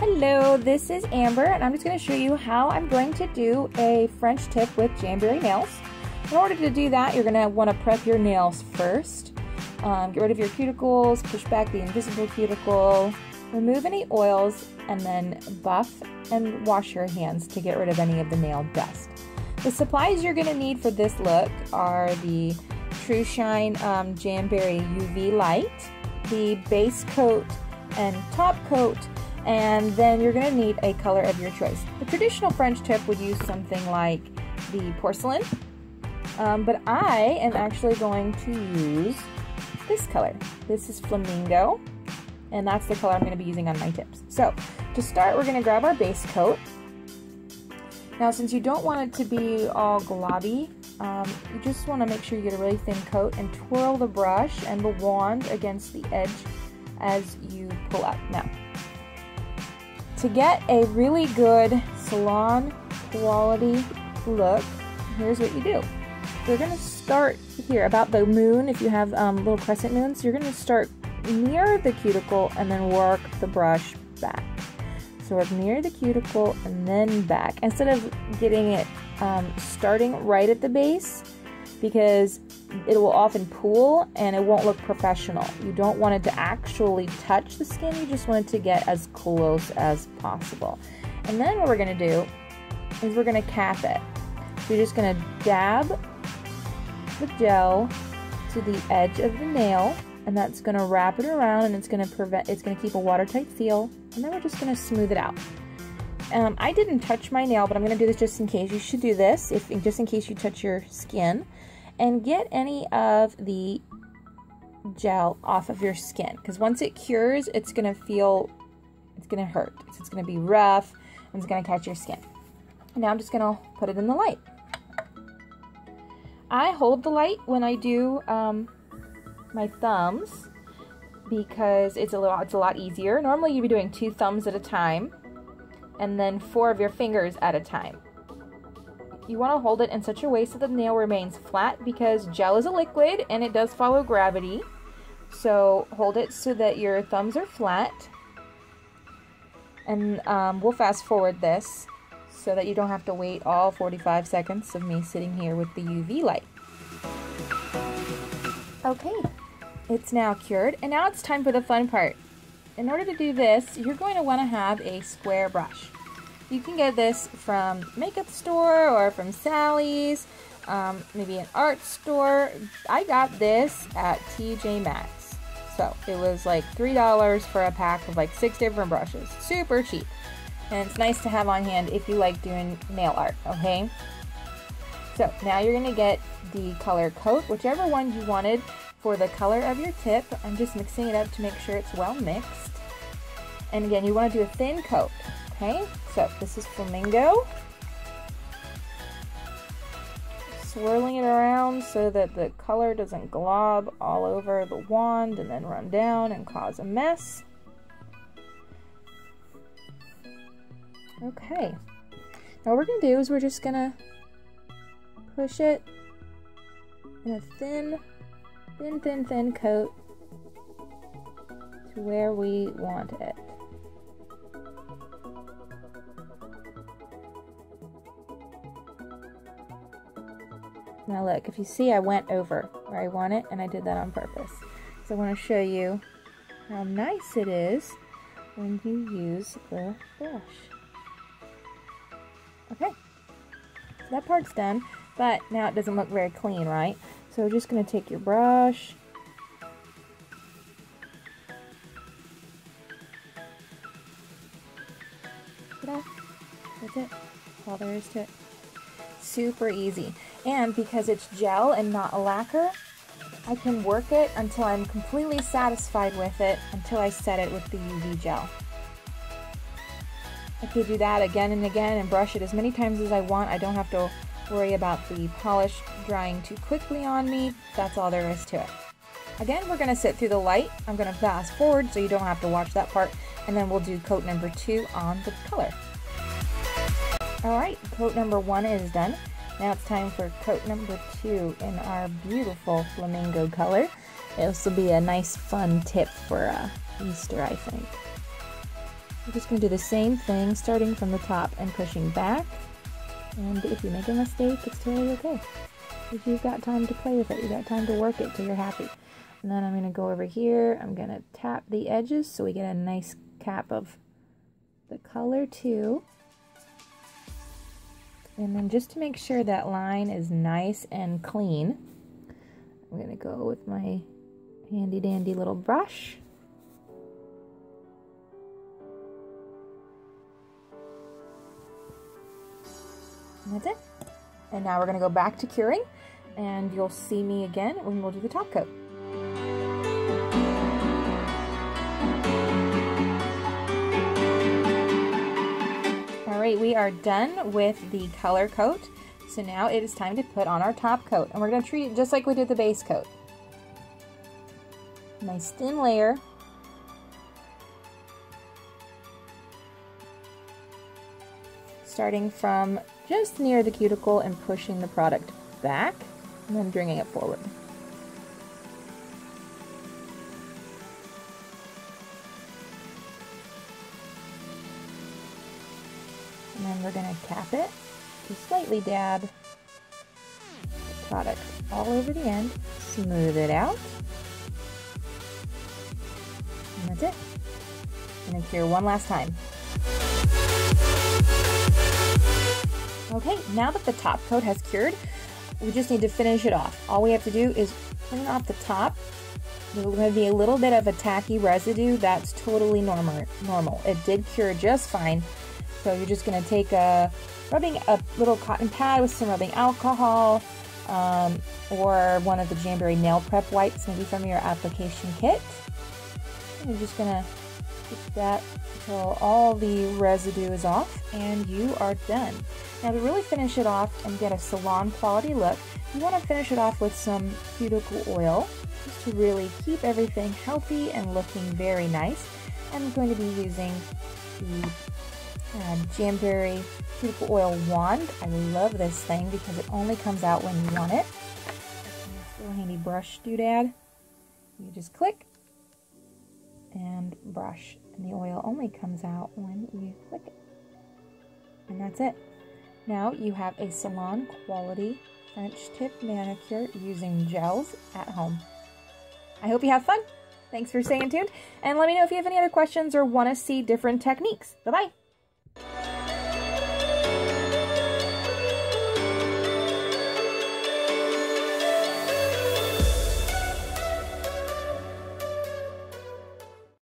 Hello, this is Amber and I'm just going to show you how I'm going to do a French tip with Jamberry nails. In order to do that, you're going to want to prep your nails first. Um, get rid of your cuticles, push back the invisible cuticle, remove any oils, and then buff and wash your hands to get rid of any of the nail dust. The supplies you're going to need for this look are the TruShine um, Jamberry UV Light, the base coat and top coat, and then you're going to need a color of your choice. The traditional French tip would use something like the porcelain, um, but I am actually going to use this color. This is Flamingo, and that's the color I'm going to be using on my tips. So to start, we're going to grab our base coat. Now, since you don't want it to be all globby, um, you just want to make sure you get a really thin coat and twirl the brush and the wand against the edge as you pull up. Now, to get a really good salon quality look, here's what you do. You're going to start here about the moon. If you have um, little crescent moons, you're going to start near the cuticle and then work the brush back. So work near the cuticle and then back. Instead of getting it um, starting right at the base, because it will often pool and it won't look professional. You don't want it to actually touch the skin, you just want it to get as close as possible. And then what we're going to do is we're going to cap it. So you're just going to dab the gel to the edge of the nail and that's going to wrap it around and it's going to prevent it's going to keep a watertight seal and then we're just going to smooth it out. Um, I didn't touch my nail, but I'm going to do this just in case. You should do this, if just in case you touch your skin and get any of the gel off of your skin. Because once it cures it's gonna feel it's gonna hurt. It's gonna be rough and it's gonna catch your skin. Now I'm just gonna put it in the light. I hold the light when I do um, my thumbs because it's a it's a lot easier. Normally you'd be doing two thumbs at a time and then four of your fingers at a time you want to hold it in such a way so the nail remains flat because gel is a liquid and it does follow gravity. So hold it so that your thumbs are flat. And um, we'll fast forward this so that you don't have to wait all 45 seconds of me sitting here with the UV light. Okay, it's now cured and now it's time for the fun part. In order to do this, you're going to want to have a square brush. You can get this from makeup store or from Sally's, um, maybe an art store. I got this at TJ Maxx. So it was like $3 for a pack of like six different brushes. Super cheap. And it's nice to have on hand if you like doing nail art, okay? So now you're gonna get the color coat, whichever one you wanted for the color of your tip. I'm just mixing it up to make sure it's well mixed. And again, you wanna do a thin coat. Okay, so this is Flamingo. Swirling it around so that the color doesn't glob all over the wand and then run down and cause a mess. Okay, now what we're going to do is we're just going to push it in a thin, thin, thin, thin coat to where we want it. Now look, if you see I went over where I want it and I did that on purpose. So I want to show you how nice it is when you use the brush. Okay, so that part's done, but now it doesn't look very clean, right? So we're just going to take your brush, That's it. all there is to it super easy. And because it's gel and not a lacquer, I can work it until I'm completely satisfied with it until I set it with the UV gel. I could do that again and again and brush it as many times as I want. I don't have to worry about the polish drying too quickly on me. That's all there is to it. Again, we're going to sit through the light. I'm going to fast forward so you don't have to watch that part. And then we'll do coat number two on the color. Alright, coat number one is done. Now it's time for coat number two in our beautiful flamingo color. This will be a nice fun tip for uh, Easter, I think. We're just going to do the same thing, starting from the top and pushing back. And if you make a mistake, it's totally okay. If you've got time to play with it, you've got time to work it till you're happy. And then I'm going to go over here. I'm going to tap the edges so we get a nice cap of the color too. And then just to make sure that line is nice and clean, I'm going to go with my handy dandy little brush. And that's it. And now we're going to go back to curing and you'll see me again when we'll do the top coat. Are done with the color coat. So now it is time to put on our top coat. And we're going to treat it just like we did the base coat. Nice thin layer. Starting from just near the cuticle and pushing the product back and then bringing it forward. And then we're to cap it, just slightly dab the product all over the end, smooth it out, and that's it. To cure one last time. Okay, now that the top coat has cured, we just need to finish it off. All we have to do is clean off the top. There's going to be a little bit of a tacky residue. That's totally normal. Normal. It did cure just fine. So you're just going to take a rubbing a little cotton pad with some rubbing alcohol um, or one of the Jamberry nail prep wipes, maybe from your application kit. And you're just going to keep that until all the residue is off and you are done. Now to really finish it off and get a salon quality look, you want to finish it off with some cuticle oil just to really keep everything healthy and looking very nice. I'm going to be using the uh, Jamberry cuticle oil wand. I love this thing because it only comes out when you want it. Little handy brush doodad. You just click and brush and the oil only comes out when you click it. And that's it. Now you have a salon quality French tip manicure using gels at home. I hope you have fun. Thanks for staying tuned, and let me know if you have any other questions or want to see different techniques. Bye-bye. Bye.